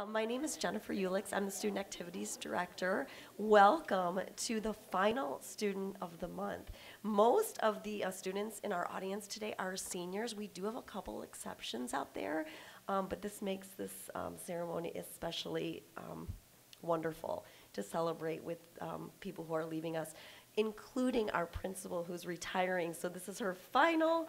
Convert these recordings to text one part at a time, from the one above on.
Um, my name is Jennifer Ulix. I'm the Student Activities Director. Welcome to the final Student of the Month. Most of the uh, students in our audience today are seniors. We do have a couple exceptions out there, um, but this makes this um, ceremony especially um, wonderful to celebrate with um, people who are leaving us, including our principal who's retiring. So this is her final,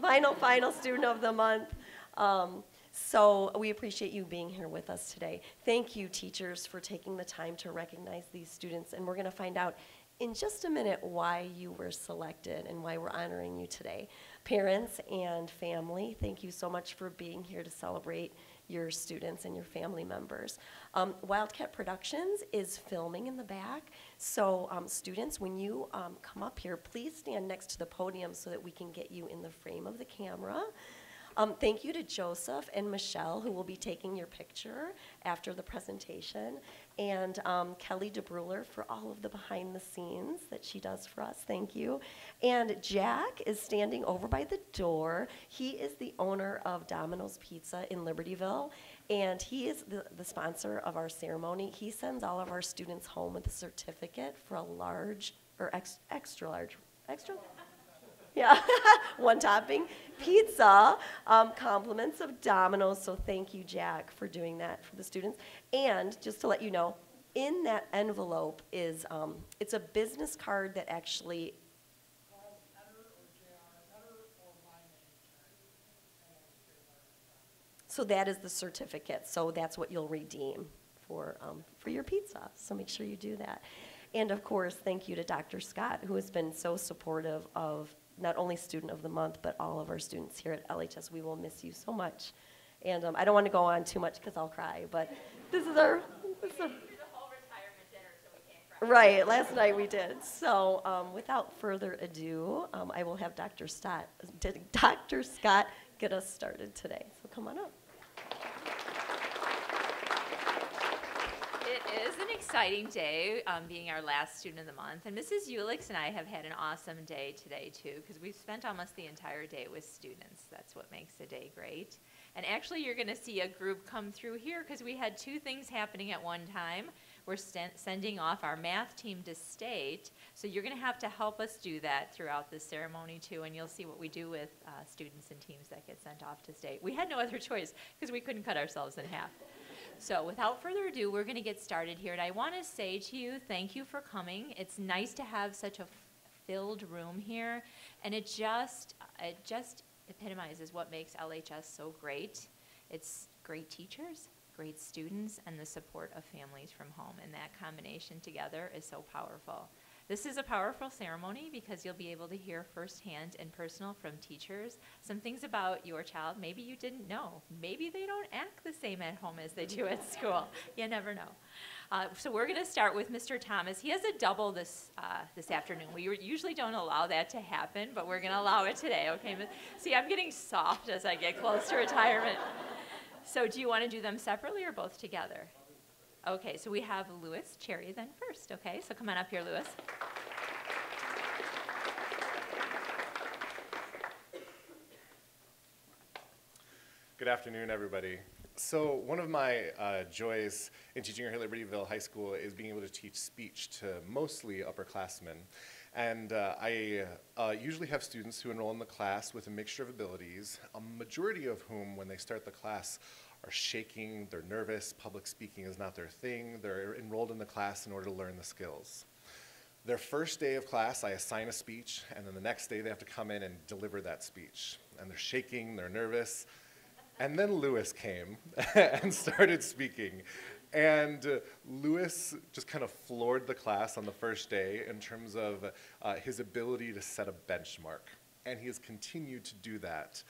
final, final Student of the Month. Um, so we appreciate you being here with us today. Thank you, teachers, for taking the time to recognize these students. And we're going to find out in just a minute why you were selected and why we're honoring you today. Parents and family, thank you so much for being here to celebrate your students and your family members. Um, Wildcat Productions is filming in the back. So um, students, when you um, come up here, please stand next to the podium so that we can get you in the frame of the camera. Um, thank you to Joseph and Michelle, who will be taking your picture after the presentation, and um, Kelly DeBruler for all of the behind the scenes that she does for us. Thank you. And Jack is standing over by the door. He is the owner of Domino's Pizza in Libertyville, and he is the, the sponsor of our ceremony. He sends all of our students home with a certificate for a large or ex, extra large, extra? Yeah, one topping pizza, um, compliments of Domino's. So thank you, Jack, for doing that for the students. And just to let you know, in that envelope is um, it's a business card that actually. So that is the certificate. So that's what you'll redeem for um, for your pizza. So make sure you do that. And of course, thank you to Dr. Scott, who has been so supportive of not only Student of the Month, but all of our students here at LHS. We will miss you so much. And um, I don't want to go on too much because I'll cry, but this is our. This is our Right, last night we did. So um, without further ado, um, I will have Dr. Scott, Dr. Scott get us started today. So come on up. Exciting day um, being our last student of the month. And Mrs. Ulix and I have had an awesome day today, too, because we've spent almost the entire day with students. That's what makes the day great. And actually, you're going to see a group come through here because we had two things happening at one time. We're sending off our math team to state, so you're going to have to help us do that throughout the ceremony, too, and you'll see what we do with uh, students and teams that get sent off to state. We had no other choice because we couldn't cut ourselves in half. So without further ado, we're going to get started here. And I want to say to you, thank you for coming. It's nice to have such a filled room here. And it just, it just epitomizes what makes LHS so great. It's great teachers, great students, and the support of families from home. And that combination together is so powerful. This is a powerful ceremony because you'll be able to hear firsthand and personal from teachers some things about your child maybe you didn't know. Maybe they don't act the same at home as they do at school. You never know. Uh, so we're going to start with Mr. Thomas. He has a double this uh, this afternoon. We usually don't allow that to happen, but we're going to allow it today. Okay. See, I'm getting soft as I get close to retirement. So do you want to do them separately or both together? Okay, so we have Lewis Cherry then first, okay? So come on up here, Lewis. Good afternoon, everybody. So one of my uh, joys in teaching here at Libertyville High School is being able to teach speech to mostly upperclassmen. And uh, I uh, usually have students who enroll in the class with a mixture of abilities, a majority of whom, when they start the class, are shaking, they're nervous, public speaking is not their thing, they're enrolled in the class in order to learn the skills. Their first day of class, I assign a speech, and then the next day they have to come in and deliver that speech. And they're shaking, they're nervous. And then Lewis came and started speaking. And uh, Lewis just kind of floored the class on the first day in terms of uh, his ability to set a benchmark. And he has continued to do that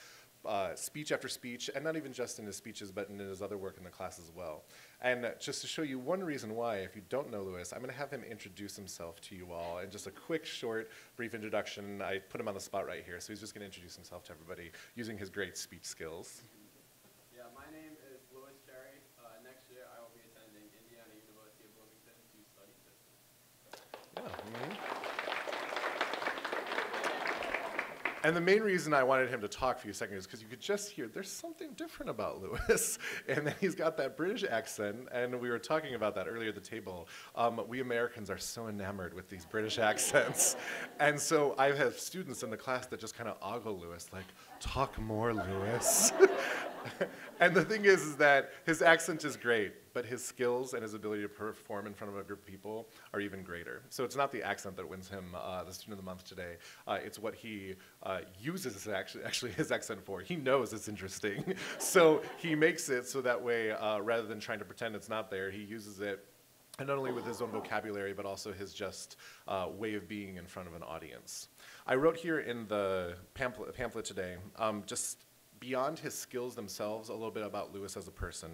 uh, speech after speech, and not even just in his speeches, but in his other work in the class as well. And uh, just to show you one reason why, if you don't know Lewis, I'm going to have him introduce himself to you all in just a quick, short, brief introduction. I put him on the spot right here, so he's just going to introduce himself to everybody using his great speech skills. Yeah, my name is Lewis Cherry. Uh, next year, I will be attending Indiana University of Bloomington to study systems. Yeah. Mm -hmm. And the main reason I wanted him to talk for a few seconds is because you could just hear there's something different about Lewis. and then he's got that British accent, and we were talking about that earlier at the table. Um, we Americans are so enamored with these British accents. and so I have students in the class that just kind of ogle Lewis, like, talk more, Lewis. and the thing is, is that his accent is great, but his skills and his ability to perform in front of a group of people are even greater. So it's not the accent that wins him uh, the Student of the Month today. Uh, it's what he uh, uses actually, actually his accent for. He knows it's interesting, so he makes it so that way, uh, rather than trying to pretend it's not there, he uses it and not only with his own vocabulary, but also his just uh, way of being in front of an audience. I wrote here in the pamphlet, pamphlet today, um, just beyond his skills themselves, a little bit about Lewis as a person.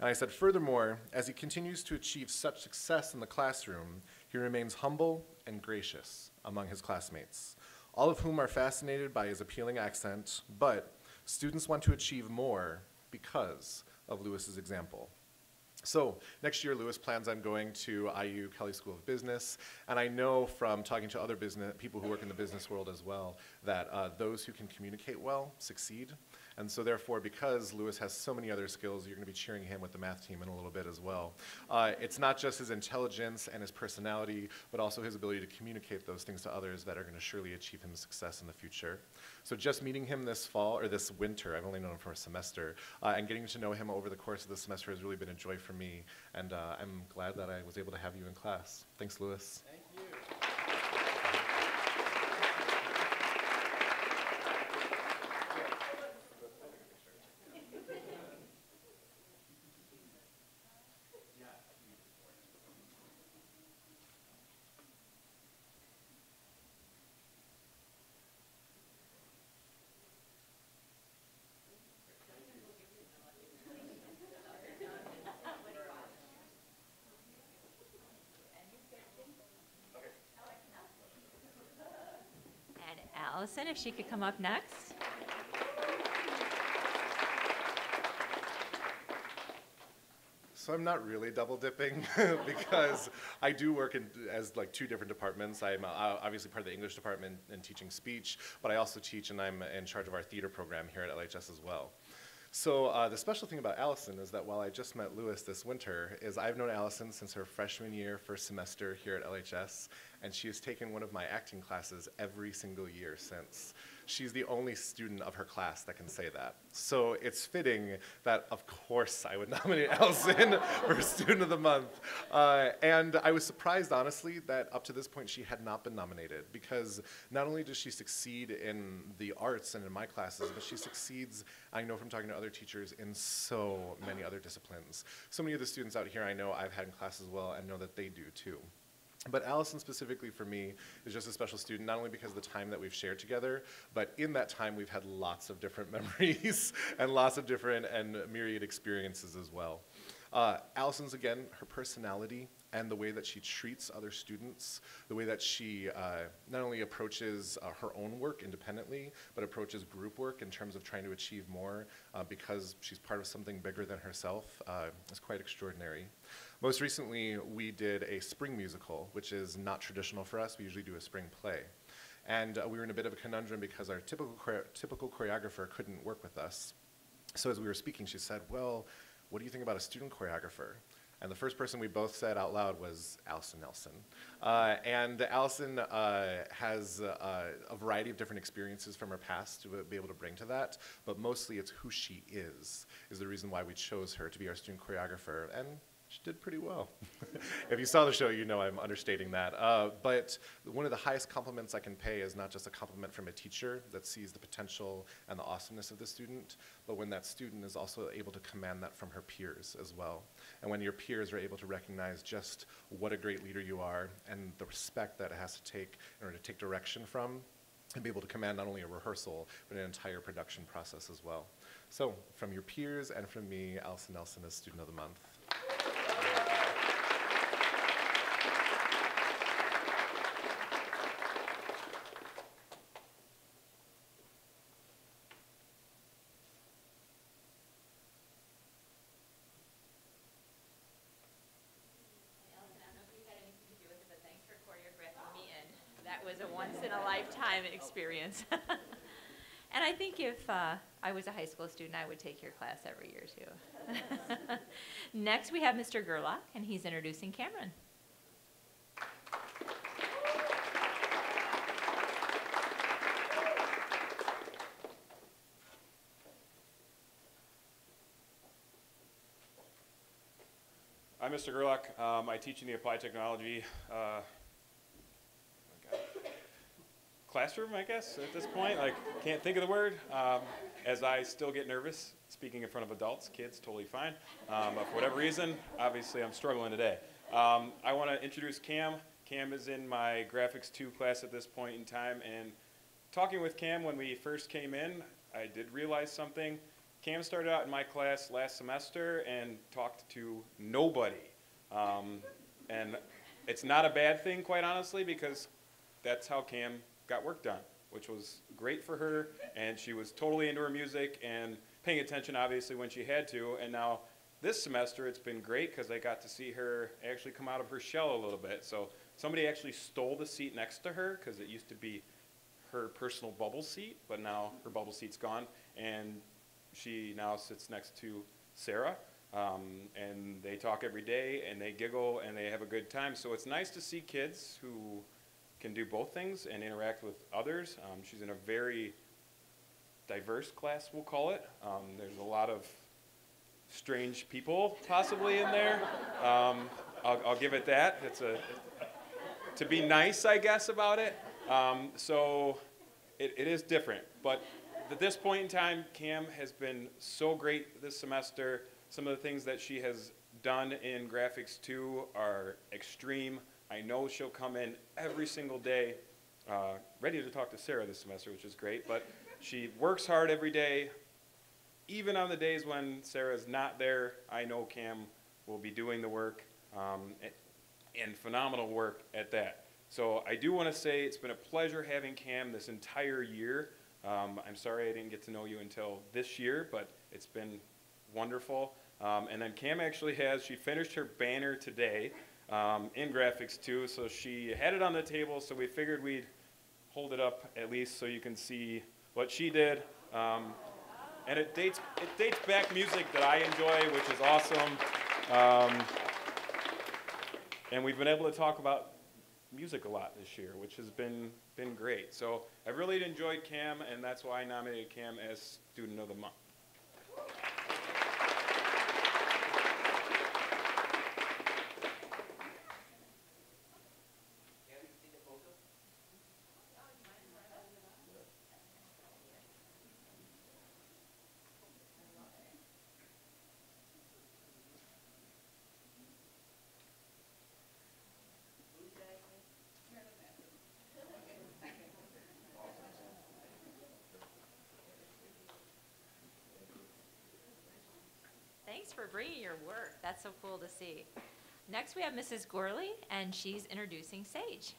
And I said, furthermore, as he continues to achieve such success in the classroom, he remains humble and gracious among his classmates, all of whom are fascinated by his appealing accent, but students want to achieve more because of Lewis's example. So next year, Lewis plans on going to IU Kelley School of Business, and I know from talking to other business people who work in the business world as well that uh, those who can communicate well succeed. And so therefore, because Lewis has so many other skills, you're going to be cheering him with the math team in a little bit as well. Uh, it's not just his intelligence and his personality, but also his ability to communicate those things to others that are going to surely achieve him success in the future. So just meeting him this fall, or this winter, I've only known him for a semester, uh, and getting to know him over the course of the semester has really been a joy for me. And uh, I'm glad that I was able to have you in class. Thanks, Lewis. Thank you. And Allison, if she could come up next. So I'm not really double dipping because I do work in as like two different departments. I'm uh, obviously part of the English department and teaching speech, but I also teach and I'm in charge of our theater program here at LHS as well. So uh, the special thing about Allison is that while I just met Lewis this winter, is I've known Allison since her freshman year, first semester here at LHS, and she has taken one of my acting classes every single year since. She's the only student of her class that can say that. So it's fitting that, of course, I would nominate Allison for Student of the Month. Uh, and I was surprised, honestly, that up to this point she had not been nominated because not only does she succeed in the arts and in my classes, but she succeeds, I know from talking to other teachers, in so many other disciplines. So many of the students out here I know I've had in class as well and know that they do too. But Allison specifically for me is just a special student, not only because of the time that we've shared together, but in that time we've had lots of different memories and lots of different and myriad experiences as well. Uh, Allison's, again, her personality and the way that she treats other students, the way that she uh, not only approaches uh, her own work independently, but approaches group work in terms of trying to achieve more uh, because she's part of something bigger than herself uh, is quite extraordinary. Most recently, we did a spring musical, which is not traditional for us. We usually do a spring play. And uh, we were in a bit of a conundrum because our typical, chore- typical choreographer couldn't work with us. So as we were speaking, she said, well, what do you think about a student choreographer? And the first person we both said out loud was Allison Nelson. Uh, and Allison uh, has uh, a variety of different experiences from her past to be able to bring to that, but mostly it's who she is, is the reason why we chose her to be our student choreographer. And she did pretty well. if you saw the show, you know I'm understating that. Uh, but one of the highest compliments I can pay is not just a compliment from a teacher that sees the potential and the awesomeness of the student, but when that student is also able to command that from her peers as well. And when your peers are able to recognize just what a great leader you are and the respect that it has to take in order to take direction from, and be able to command not only a rehearsal, but an entire production process as well. So, from your peers and from me, Allison Nelson is Student of the Month. Allison, I don't know if you had anything to do with it, but thanks for choreographing me in. That was a once in a lifetime lifetime experience. and I think if uh, I was a high school student, I would take your class every year too. Next, we have Mr. Gerlach, and he's introducing Cameron. I'm Mr. Gerlach. Um, I teach in the applied technology uh, classroom, I guess, at this point. Like, can't think of the word. Um, as I still get nervous speaking in front of adults, kids, totally fine. Um, but for whatever reason, obviously, I'm struggling today. Um, I want to introduce Cam. Cam is in my graphics 2 class at this point in time. And talking with Cam when we first came in, I did realize something. Cam started out in my class last semester and talked to nobody. Um, and it's not a bad thing, quite honestly, because that's how Cam got work done, which was great for her. And she was totally into her music and paying attention, obviously, when she had to. And now this semester, it's been great because I got to see her actually come out of her shell a little bit. So somebody actually stole the seat next to her because it used to be her personal bubble seat, but now her bubble seat's gone. And she now sits next to Sarah, um, and they talk every day, and they giggle, and they have a good time. So it's nice to see kids who can do both things and interact with others. Um, she's in a very diverse class, we'll call it. Um, there's a lot of strange people possibly in there. Um, I'll, I'll, give it that. It's a to be nice, I guess, about it. Um, so it, it is different, but at this point in time, Cam has been so great this semester. Some of the things that she has done in Graphics 2 are extreme. I know she'll come in every single day uh, ready to talk to Sarah this semester, which is great. But she works hard every day. Even on the days when Sarah's not there, I know Cam will be doing the work um, and phenomenal work at that. So I do want to say it's been a pleasure having Cam this entire year. Um, I'm sorry I didn't get to know you until this year, but it's been wonderful. Um, and then Cam actually has, she finished her banner today um, in graphics too. so she had it on the table, so we figured we'd hold it up at least so you can see what she did. Um, and it dates, it dates back music that I enjoy, which is awesome. Um, and we've been able to talk about music a lot this year, which has been been great. So I've really enjoyed Cam, and that's why I nominated Cam as Student of the Month. Thanks for bringing your work. That's so cool to see. Next, we have Mrs. Gorley, and she's introducing Sage.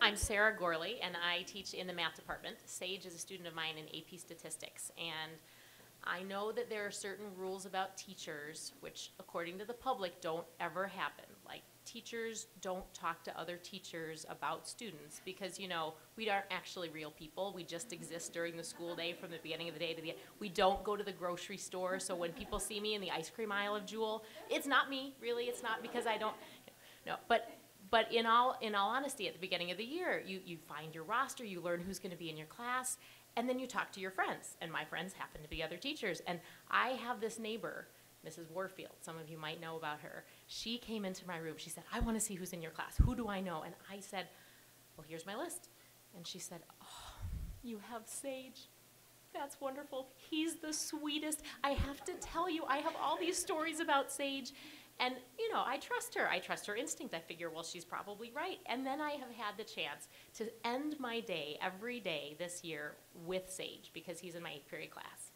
I'm Sarah Gorley, and I teach in the math department. Sage is a student of mine in AP Statistics, and I know that there are certain rules about teachers, which, according to the public, don't ever happen. Teachers don't talk to other teachers about students because you know we aren't actually real people. We just exist during the school day from the beginning of the day to the end we don't go to the grocery store. So when people see me in the ice cream aisle of Jewel it's not me really. It's not because i don't no but but in all in all honesty at the beginning of the year you you find your roster you learn who's going to be in your class and then you talk to your friends. And my friends happen to be other teachers. And i have this neighbor Mrs. Warfield. Some of you might know about her. She came into my room. She said, I want to see who's in your class. Who do I know? And I said, Well, here's my list. And she said, Oh, you have Sage. That's wonderful. He's the sweetest. I have to tell you, I have all these stories about Sage. And, you know, I trust her. I trust her instinct. I figure, well, she's probably right. And then I have had the chance to end my day every day this year with Sage because he's in my eighth period class.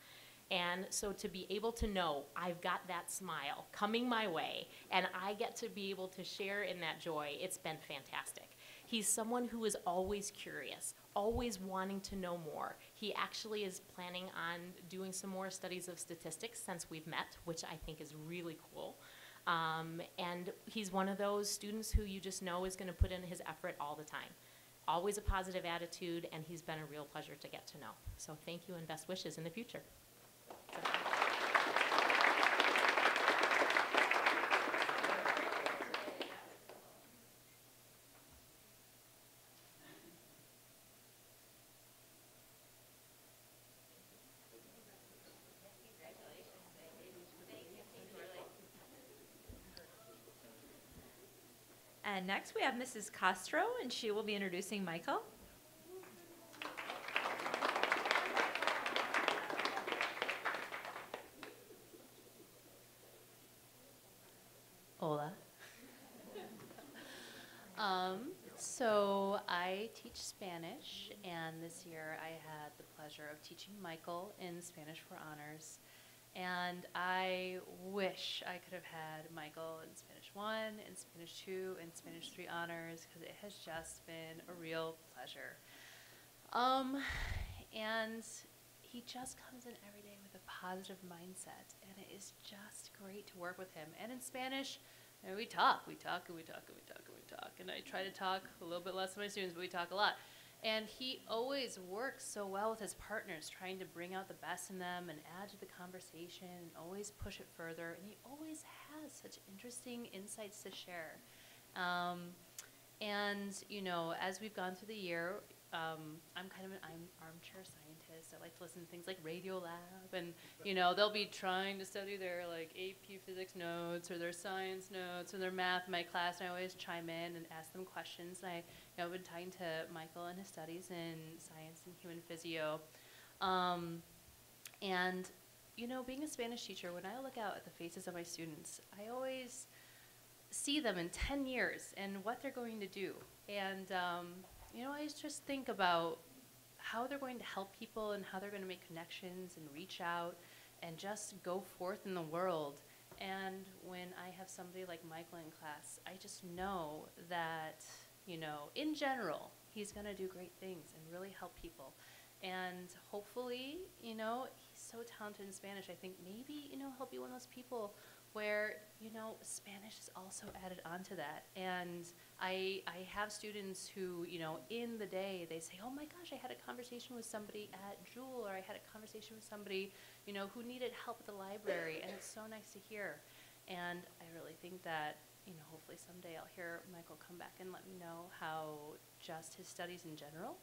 And so to be able to know I've got that smile coming my way and I get to be able to share in that joy, it's been fantastic. He's someone who is always curious, always wanting to know more. He actually is planning on doing some more studies of statistics since we've met, which I think is really cool. Um, and he's one of those students who you just know is going to put in his effort all the time. Always a positive attitude, and he's been a real pleasure to get to know. So thank you and best wishes in the future. And next we have Mrs. Castro, and she will be introducing Michael. Hola. um, I teach Spanish, and this year I had the pleasure of teaching Michael in Spanish for Honors. And I wish I could have had Michael in Spanish 1, in Spanish 2, and Spanish 3 honors because it has just been a real pleasure. Um, and he just comes in every day with a positive mindset, and it is just great to work with him. And in Spanish, know, we talk, we talk, and we talk, and we talk, and we talk. And I try to talk a little bit less than my students, but we talk a lot. And he always works so well with his partners, trying to bring out the best in them and add to the conversation and always push it further. And he always has such interesting insights to share. Um, and, you know, as we've gone through the year, um, I'm kind of an I'm armchair scientist. I like to listen to things like Radiolab, and you know they'll be trying to study their like AP Physics notes or their science notes or their math in my class, and I always chime in and ask them questions. And I, you know, I've been talking to Michael and his studies in science and human physio, um, and you know, being a Spanish teacher, when I look out at the faces of my students, I always see them in 10 years and what they're going to do. And um, you know, I just think about how they're going to help people and how they're going to make connections and reach out and just go forth in the world. And when I have somebody like Michael in class, I just know that, you know, in general, he's going to do great things and really help people. And hopefully, you know, he's so talented in Spanish. I think maybe, you know, he'll be one of those people where you know Spanish is also added onto that. And I I have students who you know in the day they say, oh my gosh, I had a conversation with somebody at Jewel, or I had a conversation with somebody you know who needed help at the library, and it's so nice to hear. And I really think that you know hopefully someday I'll hear Michael come back and let me know how just his studies in general.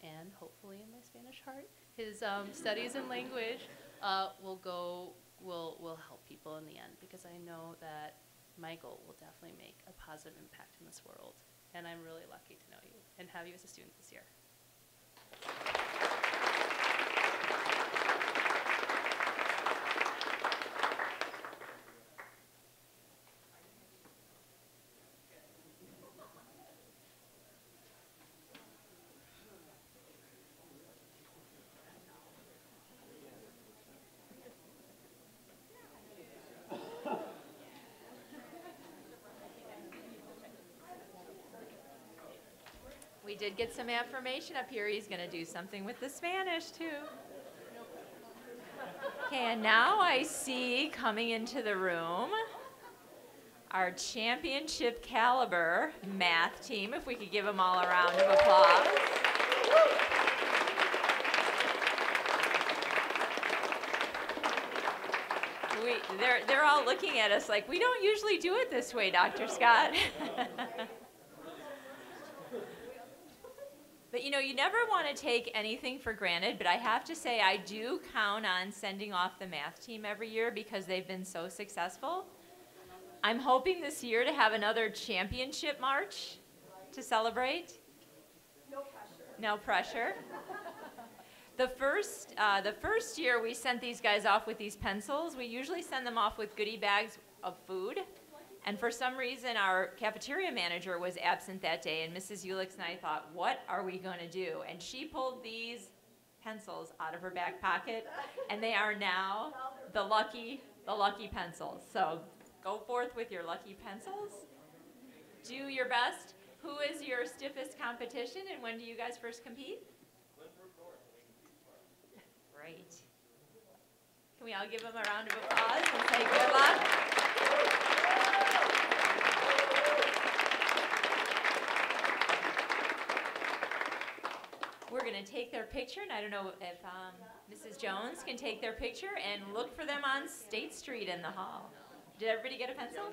And hopefully, in my Spanish heart, his um, studies in language uh, will go will will help people in the end because I know that Michael will definitely make a positive impact in this world. And I'm really lucky to know you and have you as a student this year. We did get some affirmation up here. He's going to do something with the Spanish, too. Okay, and now I see coming into the room our championship caliber math team. If we could give them all a round of applause. We, they're, they're all looking at us like, we don't usually do it this way, Dr. Scott. But you know, you never want to take anything for granted, but I have to say, I do count on sending off the math team every year because they've been so successful. I'm hoping this year to have another championship march to celebrate. No pressure. No pressure. The first, uh, the first year we sent these guys off with these pencils, we usually send them off with goodie bags of food. And for some reason, our cafeteria manager was absent that day, and Mrs. Ulix and I thought, what are we going to do? And she pulled these pencils out of her back pocket, and they are now the lucky, the lucky pencils. So go forth with your lucky pencils. Do your best. Who is your stiffest competition and when do you guys first compete? Great. Can we all give them a round of applause and say good luck? Going to take their picture, and I don't know if um, Mrs. Jones can take their picture and look for them on State Street in the hall. Did everybody get a pencil?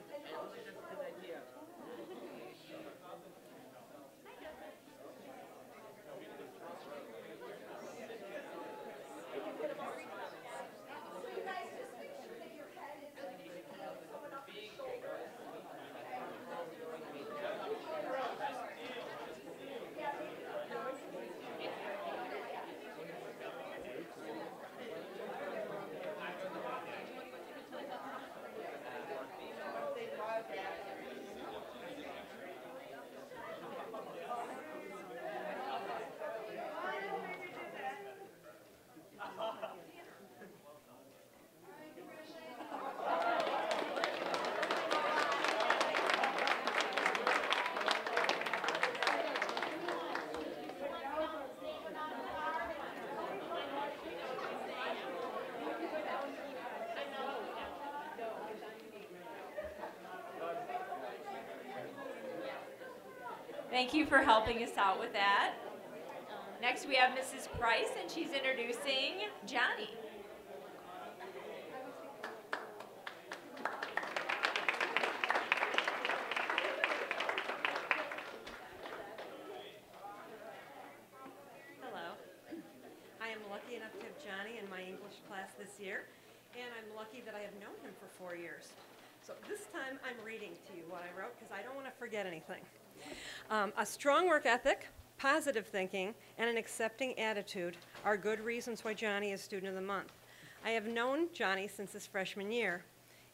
Thank you for helping us out with that. Next, we have Mrs. Price, and she's introducing Johnny. Hello. I am lucky enough to have Johnny in my English class this year, and I'm lucky that I have known him for four years. So this time I'm reading to you what I wrote because I don't want to forget anything. Um, a strong work ethic, positive thinking, and an accepting attitude are good reasons why Johnny is Student of the Month. I have known Johnny since his freshman year.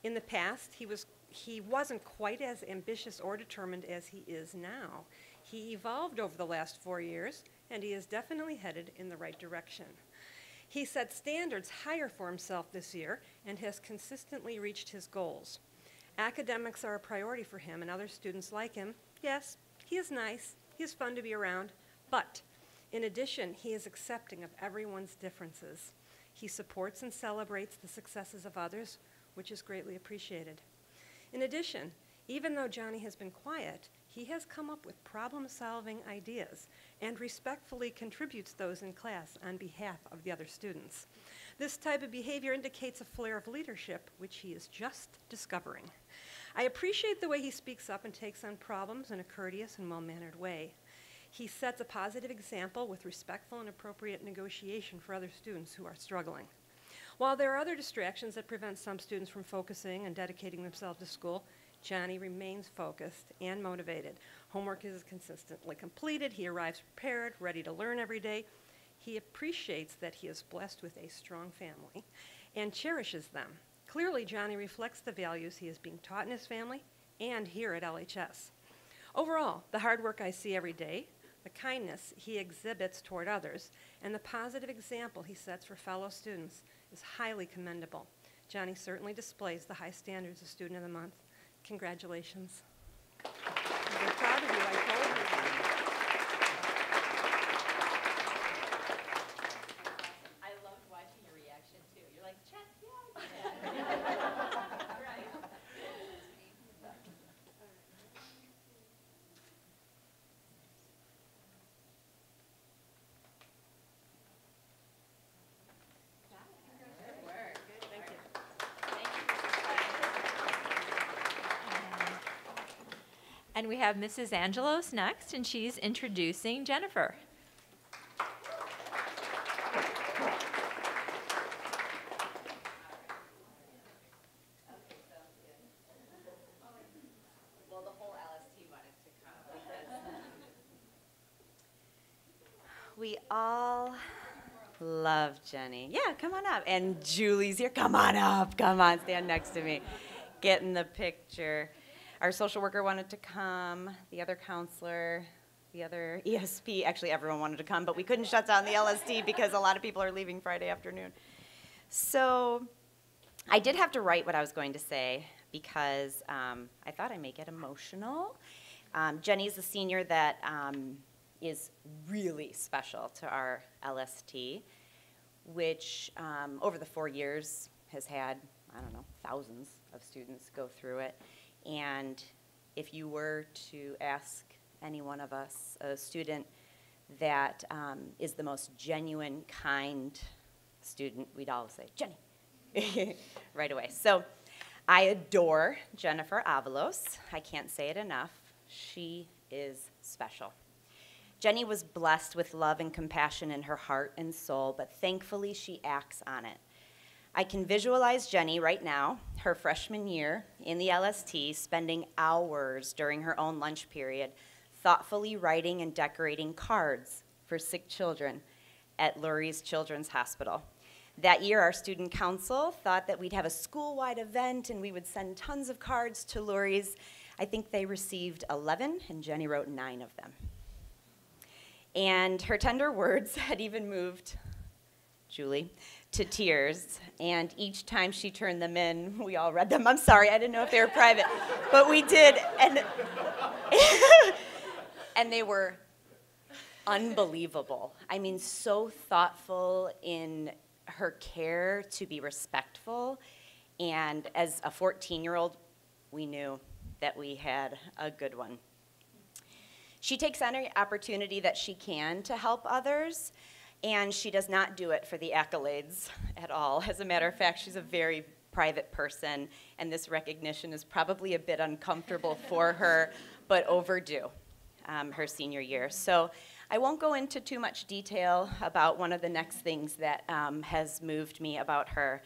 In the past, he, was, he wasn't quite as ambitious or determined as he is now. He evolved over the last four years, and he is definitely headed in the right direction. He set standards higher for himself this year and has consistently reached his goals. Academics are a priority for him and other students like him. Yes, he is nice, he is fun to be around, but in addition, he is accepting of everyone's differences. He supports and celebrates the successes of others, which is greatly appreciated. In addition, even though Johnny has been quiet, he has come up with problem solving ideas and respectfully contributes those in class on behalf of the other students. This type of behavior indicates a flair of leadership, which he is just discovering. I appreciate the way he speaks up and takes on problems in a courteous and well mannered way. He sets a positive example with respectful and appropriate negotiation for other students who are struggling. While there are other distractions that prevent some students from focusing and dedicating themselves to school, Johnny remains focused and motivated. Homework is consistently completed. He arrives prepared, ready to learn every day. He appreciates that he is blessed with a strong family and cherishes them. Clearly, Johnny reflects the values he is being taught in his family and here at LHS. Overall, the hard work I see every day, the kindness he exhibits toward others, and the positive example he sets for fellow students is highly commendable. Johnny certainly displays the high standards of Student of the Month. Congratulations. I'm very proud of you. I told you. I loved watching your reaction too. You're like, check, yeah. Right. Thank you. And we have Mrs. Angelos next, and she's introducing Jennifer. We all love Jenny. Yeah, come on up. And Julie's here. Come on up. Come on, stand next to me. Get in the picture. Our social worker wanted to come, the other counselor, the other ESP. Actually, everyone wanted to come, but we couldn't shut down the LST because a lot of people are leaving Friday afternoon. So I did have to write what I was going to say because um, I thought I may get emotional. Um, Jenny is a senior that um, is really special to our LST, which um, over the four years has had, I don't know, thousands of students go through it. And if you were to ask any one of us, a student that um, is the most genuine, kind student, we'd all say, Jenny, right away. So I adore Jennifer Avalos. I can't say it enough. She is special. Jenny was blessed with love and compassion in her heart and soul, but thankfully she acts on it. I can visualize Jenny right now, her freshman year in the LST, spending hours during her own lunch period thoughtfully writing and decorating cards for sick children at Lurie's Children's Hospital. That year, our student council thought that we'd have a school-wide event and we would send tons of cards to Lurie's. I think they received 11, and Jenny wrote nine of them. And her tender words had even moved Julie to tears. And each time she turned them in, we all read them. I'm sorry, I didn't know if they were private, but we did. And and they were unbelievable. I mean, so thoughtful in her care to be respectful. And as a 14 year old, we knew that we had a good one. She takes any opportunity that she can to help others, and she does not do it for the accolades at all. As a matter of fact, she's a very private person, and this recognition is probably a bit uncomfortable for her, but overdue um, her senior year. So I won't go into too much detail about one of the next things that um, has moved me about her,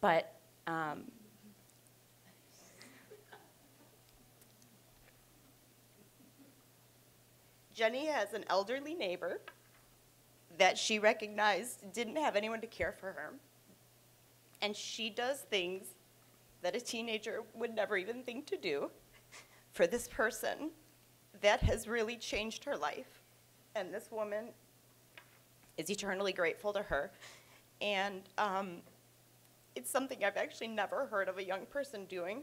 but um, Jenny has an elderly neighbor that she recognized didn't have anyone to care for her. And she does things that a teenager would never even think to do for this person that has really changed her life. And this woman is eternally grateful to her. And um, it's something I've actually never heard of a young person doing.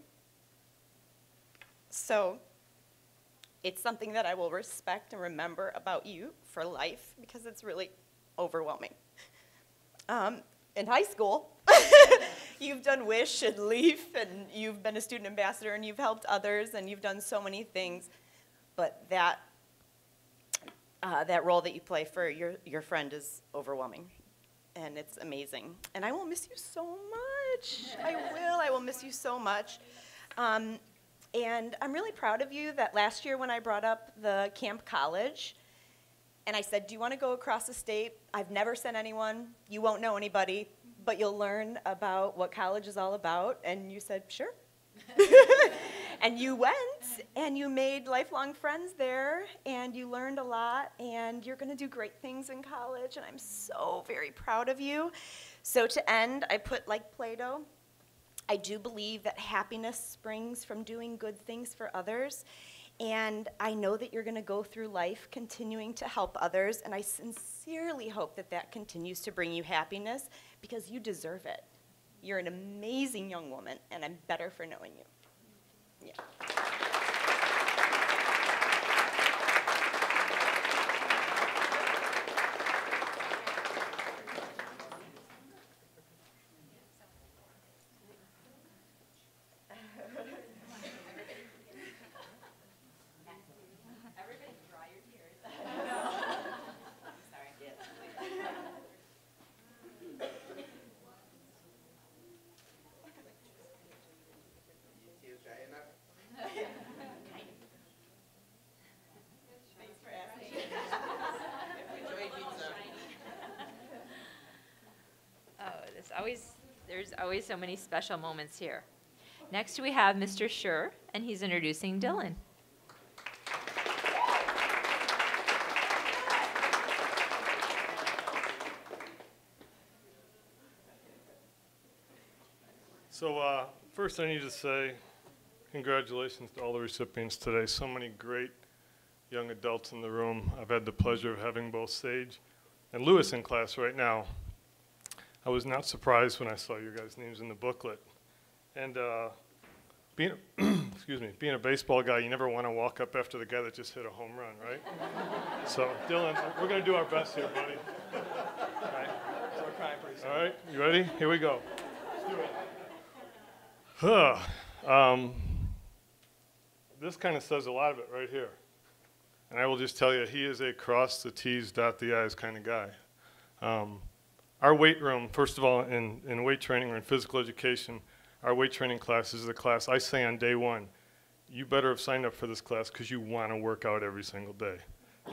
So it's something that I will respect and remember about you for life because it's really overwhelming. Um, in high school, you've done Wish and Leaf, and you've been a student ambassador, and you've helped others, and you've done so many things. But that uh, that role that you play for your, your friend is overwhelming and it's amazing. And i will miss you so much. I will. I will miss you so much. Um, and i'm really proud of you that last year when i brought up the camp college and i said do you want to go across the state i've never sent anyone you won't know anybody but you'll learn about what college is all about and you said sure and you went and you made lifelong friends there and you learned a lot and you're going to do great things in college and I'm so very proud of you. So to end, I put like Plato. I do believe that happiness springs from doing good things for others. And I know that you're going to go through life continuing to help others, and I sincerely hope that that continues to bring you happiness because you deserve it. You're an amazing young woman, and I'm better for knowing you. Yeah. always, there's always so many special moments here. Next, we have Mr. Schur, and he's introducing Dylan. So uh, first I need to say congratulations to all the recipients today. So many great young adults in the room. I've had the pleasure of having both Sage and Lewis in class right now. I was not surprised when I saw your guys' names in the booklet. And uh, being, excuse me, being a baseball guy, you never want to walk up after the guy that just hit a home run, right? so, Dylan, we're going to do our best here, buddy. All right. All right, you ready? Here we go. Let's do it. Huh. Um, this kind of says a lot of it right here. And I will just tell you, he is a cross the T's, dot the I's kind of guy. Um, our weight room, first of all, in, in weight training or in physical education, our weight training class is the class I say on day one, you better have signed up for this class because you want to work out every single day.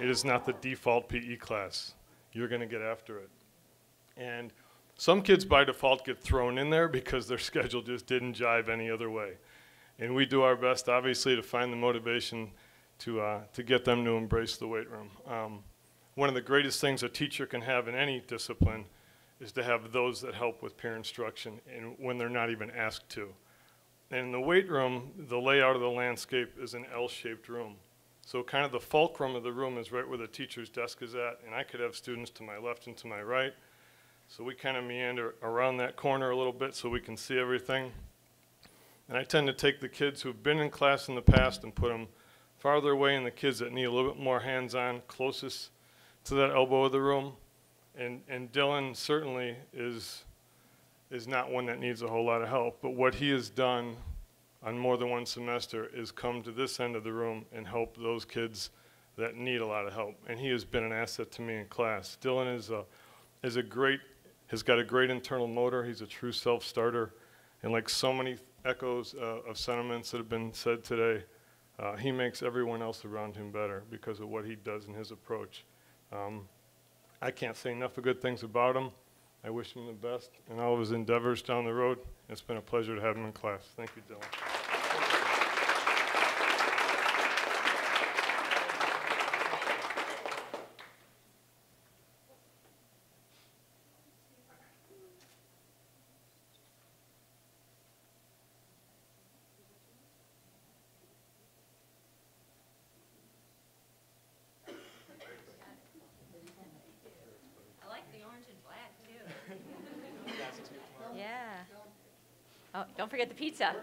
It is not the default PE class. You're going to get after it. And some kids by default get thrown in there because their schedule just didn't jive any other way. And we do our best, obviously, to find the motivation to, uh, to get them to embrace the weight room. Um, one of the greatest things a teacher can have in any discipline is to have those that help with peer instruction and when they're not even asked to. And in the weight room, the layout of the landscape is an L-shaped room. So kind of the fulcrum of the room is right where the teacher's desk is at, and I could have students to my left and to my right. So we kind of meander around that corner a little bit so we can see everything. And I tend to take the kids who've been in class in the past and put them farther away and the kids that need a little bit more hands-on closest to that elbow of the room. And, and Dylan certainly is, is not one that needs a whole lot of help, but what he has done on more than one semester is come to this end of the room and help those kids that need a lot of help. And he has been an asset to me in class. Dylan is a, is a great, has got a great internal motor. He's a true self-starter. And like so many echoes uh, of sentiments that have been said today, uh, he makes everyone else around him better because of what he does in his approach. Um, I can't say enough of good things about him. I wish him the best in all of his endeavors down the road. It's been a pleasure to have him in class. Thank you, Dylan. I like the orange and black too. Yeah. Oh, don't forget the pizza.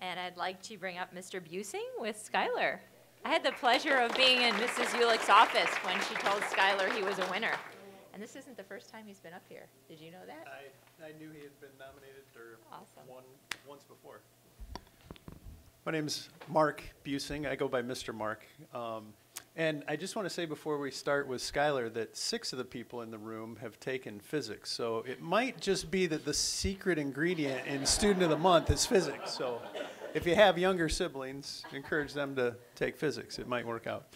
And I'd like to bring up Mr. Busing with Skylar. I had the pleasure of being in Mrs. Ulick's office when she told Skylar he was a winner. And this isn't the first time he's been up here. Did you know that? I, I knew he had been nominated or Awesome. won once before. My name's Mark Busing. I go by Mr. Mark. Um, and I just want to say before we start with Skylar that six of the people in the room have taken physics. So it might just be that the secret ingredient in Student of the Month is physics. So if you have younger siblings, encourage them to take physics. It might work out.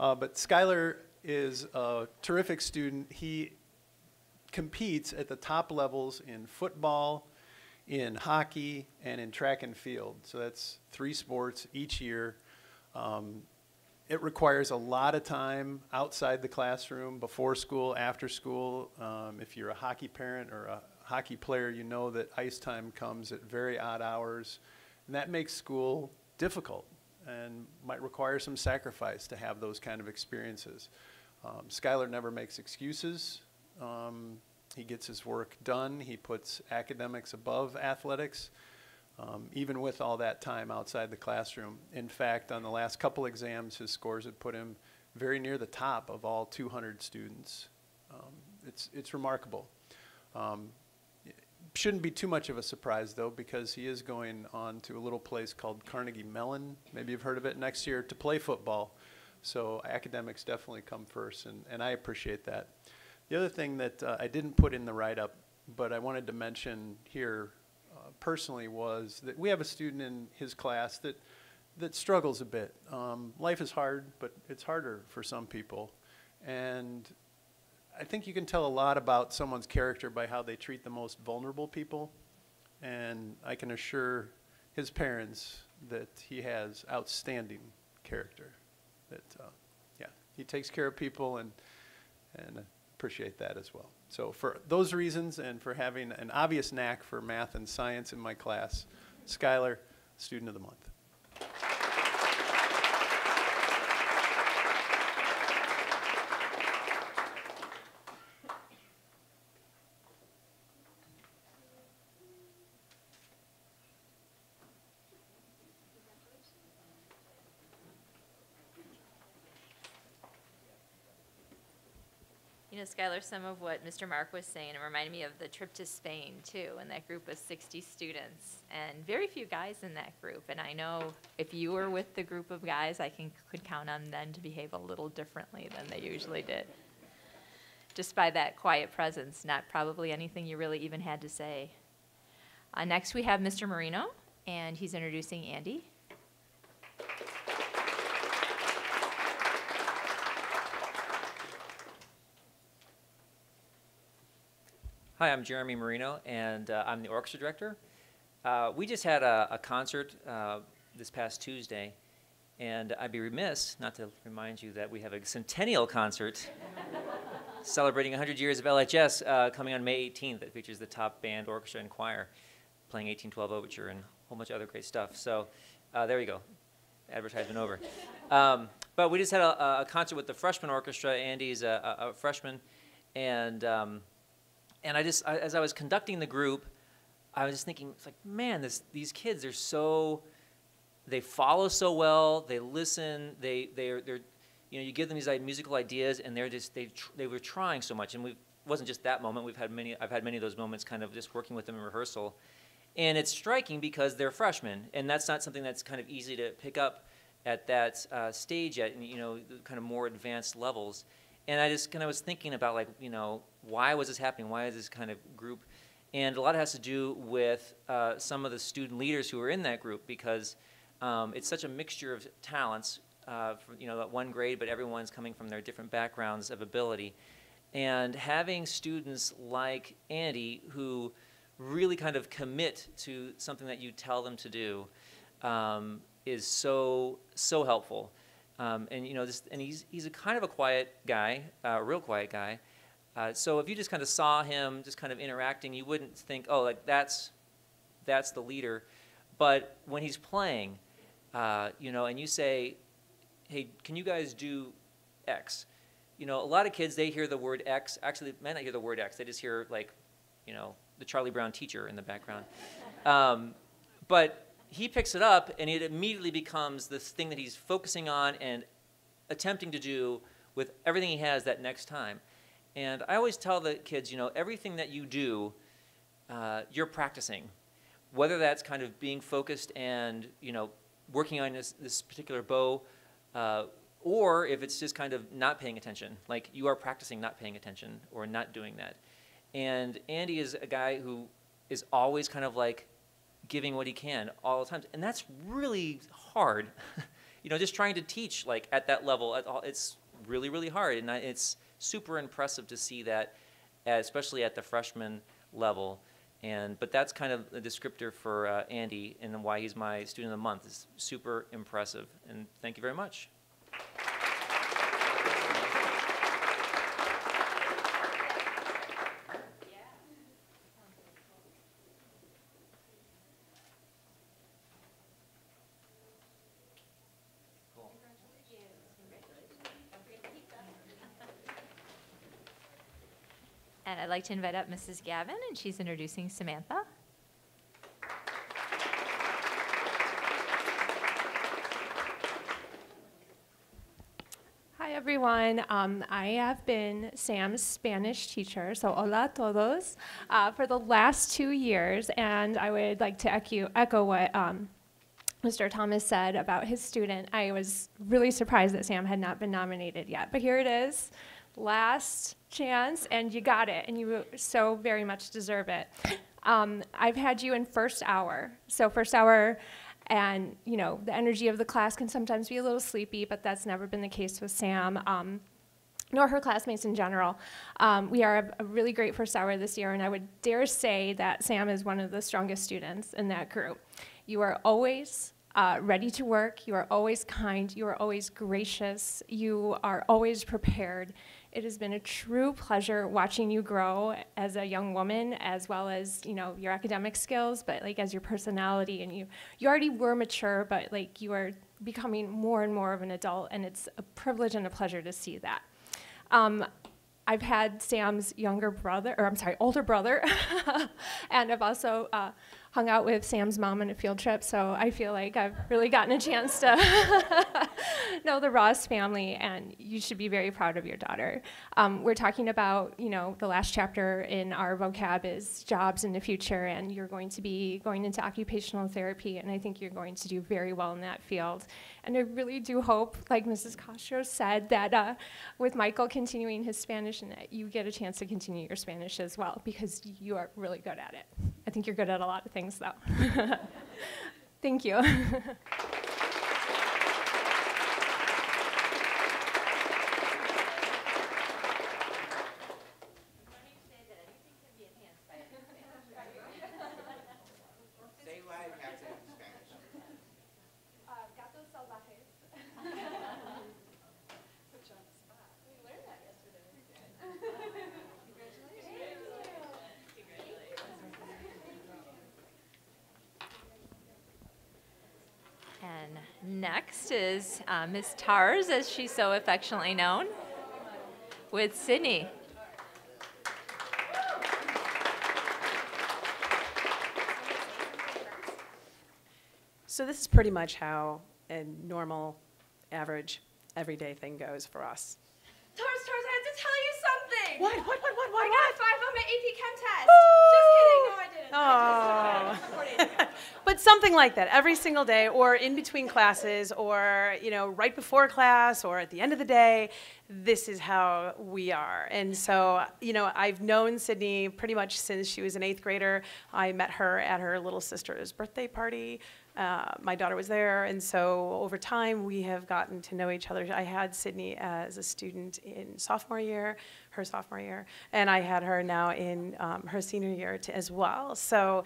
Uh, but Skylar is a terrific student. He competes at the top levels in football, in hockey, and in track and field. So that's three sports each year. Um, it requires a lot of time outside the classroom, before school, after school. Um, if you're a hockey parent or a hockey player, you know that ice time comes at very odd hours, and that makes school difficult and might require some sacrifice to have those kind of experiences. Um, Skylar never makes excuses. Um, he gets his work done. He puts academics above athletics, um, even with all that time outside the classroom. In fact, on the last couple exams, his scores had put him very near the top of all 200 students. Um, it's, it's remarkable. Um, it shouldn't be too much of a surprise, though, because he is going on to a little place called Carnegie Mellon. Maybe you've heard of it next year to play football. So academics definitely come first, and, and I appreciate that. The other thing that uh, I didn't put in the write-up, but I wanted to mention here personally was that we have a student in his class that that struggles a bit. Um, life is hard, but it's harder for some people, and I think you can tell a lot about someone's character by how they treat the most vulnerable people. And I can assure his parents that he has outstanding character. That uh, yeah, he takes care of people and and appreciate that as well. So for those reasons and for having an obvious knack for math and science in my class, Skylar, Student of the Month. Skylar, some of what Mr. Mark was saying, it reminded me of the trip to Spain too, and that group of 60 students, and very few guys in that group. And I know if you were with the group of guys, I can could count on them to behave a little differently than they usually did. Just by that quiet presence, not probably anything you really even had to say. Uh, next, we have Mr. Marino, and he's introducing Andy. Hi, I'm Jeremy Marino, and uh, I'm the orchestra director. Uh, we just had a, a concert uh, this past Tuesday, and I'd be remiss not to remind you that we have a centennial concert celebrating 100 years of LHS uh, coming on May 18th that features the top band, orchestra, and choir playing 1812 Overture and a whole bunch of other great stuff. So uh, there you go, advertisement over. Um, but we just had a, a, concert with the freshman orchestra. Andy's a, a, a freshman, and um, and I just, I, as I was conducting the group, I was just thinking, it's like, man, this, these kids are so, they follow so well, they listen, they, they're, they're, you know, you give them these like, musical ideas, and they're just, they, tr- they were trying so much, and we wasn't just that moment. We've had many, I've had many of those moments, kind of just working with them in rehearsal, and it's striking because they're freshmen, and that's not something that's kind of easy to pick up at that uh, stage at, you know, kind of more advanced levels. And I just kind of was thinking about like, you know, why was this happening? Why is this kind of group? And a lot has to do with uh, some of the student leaders who are in that group because um, it's such a mixture of talents, uh, for, you know, that one grade, but everyone's coming from their different backgrounds of ability. And having students like Andy who really kind of commit to something that you tell them to do um, is so, so helpful. Um, and you know, this, and he's he's a kind of a quiet guy, a uh, real quiet guy. Uh, so if you just kind of saw him just kind of interacting, you wouldn't think, oh, like that's that's the leader. But when he's playing, uh, you know, and you say, hey, can you guys do X? You know, a lot of kids they hear the word X. Actually, they might not hear the word X. They just hear like, you know, the Charlie Brown teacher in the background. Um, but he picks it up and it immediately becomes this thing that he's focusing on and attempting to do with everything he has that next time. And I always tell the kids, you know, everything that you do, uh, you're practicing. Whether that's kind of being focused and, you know, working on this, this particular bow, uh, or if it's just kind of not paying attention, like you are practicing not paying attention or not doing that. And Andy is a guy who is always kind of like giving what he can all the time. And that's really hard. you know, just trying to teach like at that level, at all, it's really, really hard. And it's super impressive to see that, especially at the freshman level. And, but that's kind of a descriptor for uh, Andy and why he's my student of the month. It's super impressive. And thank you very much. To invite up Mrs. Gavin, and she's introducing Samantha. Hi, everyone. Um, I have been Sam's Spanish teacher, so hola todos, uh, for the last two years, and I would like to echo, echo what um, Mr. Thomas said about his student. I was really surprised that Sam had not been nominated yet, but here it is last chance and you got it and you so very much deserve it. Um, I've had you in first hour. So first hour and you know the energy of the class can sometimes be a little sleepy, but that's never been the case with Sam. Um, nor her classmates in general. Um, we are a, a, really great first hour this year, and I would dare say that Sam is one of the strongest students in that group. You are always uh, ready to work, you are always kind, you are always gracious, you are always prepared, it has been a true pleasure watching you grow as a young woman, as well as you know your academic skills, but like as your personality. And you, you already were mature, but like you are becoming more and more of an adult, and it's a privilege and a pleasure to see that. Um, I've had Sam's younger brother, or I'm sorry, older brother, and I've also uh, hung out with Sam's mom on a field trip, so I feel like I've really gotten a chance to know the Ross family, and you should be very proud of your daughter. Um, we're talking about, you know, the last chapter in our vocab is jobs in the future, and you're going to be going into occupational therapy, and I think you're going to do very well in that field. And I really do hope, like Mrs. Castro said, that uh, with Michael continuing his Spanish, and that you get a chance to continue your Spanish as well, because you are really good at it. I think you're good at a lot of things, though. Thank you. Say what I have to in Spanish. And next is uh, Miss Tars, as she's so affectionately known, with Sydney. So this is pretty much how a normal, average, everyday thing goes for us. Tars, Tars, I have to tell you something. What? What? What? What? What? I got a five on my AP Chem test. Just kidding. No, I didn't. I just- Oh. But something like that every single day, or in between classes, or you know, right before class, or at the end of the day. This is how we are, and so you know, I've known Sydney pretty much since she was an eighth grader. I met her at her little sister's birthday party. Uh, my daughter was there, and so over time we have gotten to know each other. I had Sydney as a student in sophomore year, her sophomore year, and I had her now in um, her senior year as well. So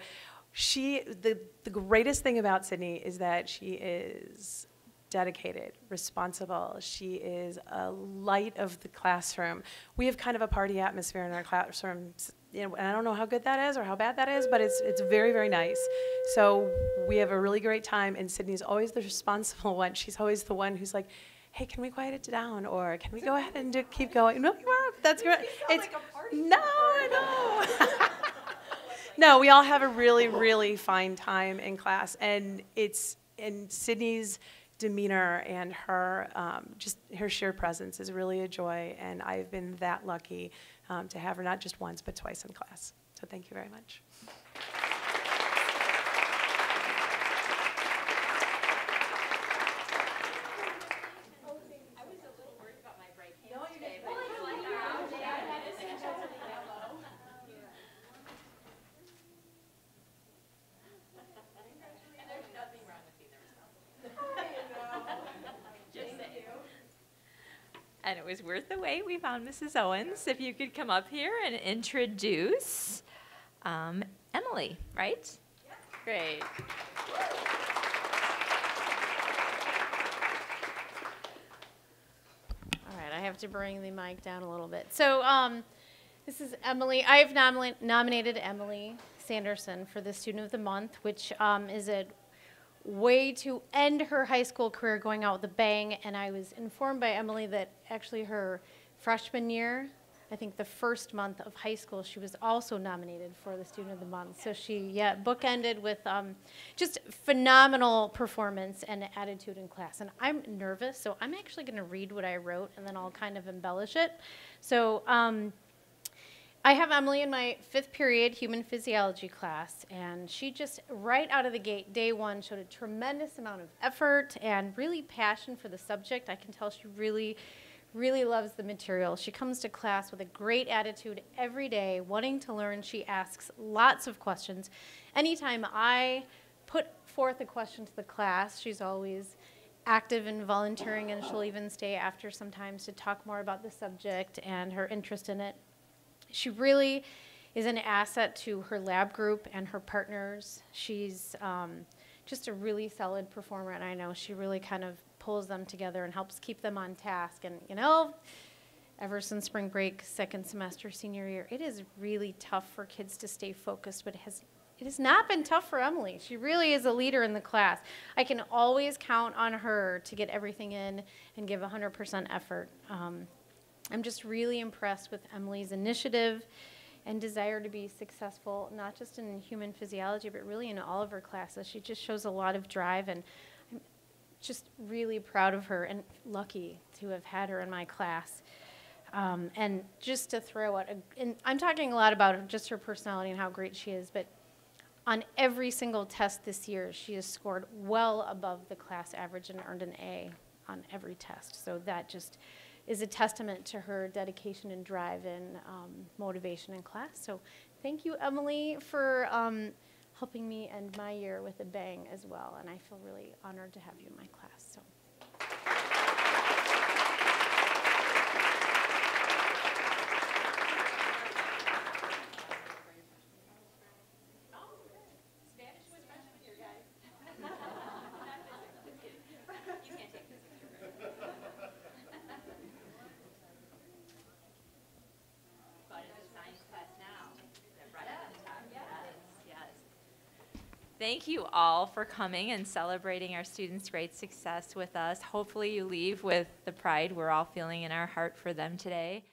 she, the, the greatest thing about Sydney is that she is dedicated, responsible. She is a light of the classroom. We have kind of a party atmosphere in our classrooms. You know, and I don't know how good that is or how bad that is, but it's, it's very, very nice. So we have a really great time, and Sydney's always the responsible one. She's always the one who's like, hey, can we quiet it down? Or can we go ahead and do, keep going? No, you are. That's great. It's, no, I know. no, we all have a really, really fine time in class, and it's and Sydney's demeanor and her um, just her sheer presence is really a joy, and I've been that lucky um, to have her not just once but twice in class. So thank you very much. Worth the wait. We found Mrs. Owens. If you could come up here and introduce um, Emily, right? Great. All right, I have to bring the mic down a little bit. So, um, this is Emily. I've nomina- nominated Emily Sanderson for the Student of the Month, which um, is a way to end her high school career going out with a bang. And I was informed by Emily that actually her freshman year, I think the first month of high school, she was also nominated for the Student of the Month. So she, yeah, bookended with um, just phenomenal performance and attitude in class. And I'm nervous, so I'm actually going to read what I wrote and then I'll kind of embellish it. So, um, I have Emily in my fifth period human physiology class, and she just right out of the gate, day one, showed a tremendous amount of effort and really passion for the subject. I can tell she really, really loves the material. She comes to class with a great attitude every day, wanting to learn. She asks lots of questions. Anytime I put forth a question to the class, she's always active in volunteering, and she'll even stay after sometimes to talk more about the subject and her interest in it. She really is an asset to her lab group and her partners. She's um, just a really solid performer, and I know she really kind of pulls them together and helps keep them on task. And, you know, ever since spring break, second semester, senior year, it is really tough for kids to stay focused, but it has it has not been tough for Emily. She really is a leader in the class. I can always count on her to get everything in and give 100% effort. Um, I'm just really impressed with Emily's initiative and desire to be successful, not just in human physiology, but really in all of her classes. She just shows a lot of drive, and I'm just really proud of her and lucky to have had her in my class. Um, and just to throw out, and I'm talking a lot about just her personality and how great she is, but on every single test this year, she has scored well above the class average and earned an A on every test. So that just is a testament to her dedication and drive and um, motivation in class. So thank you, Emily, for um, helping me end my year with a bang as well. And I feel really honored to have you in my class. So. Thank you all for coming and celebrating our students' great success with us. Hopefully, you leave with the pride we're all feeling in our heart for them today.